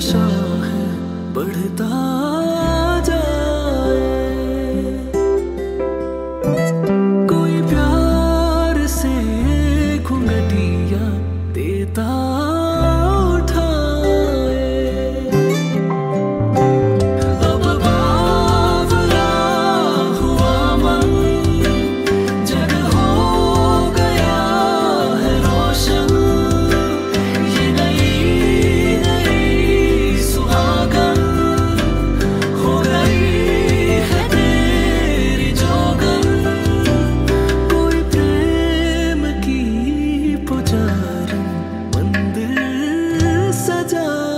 नशा है बढ़ता done.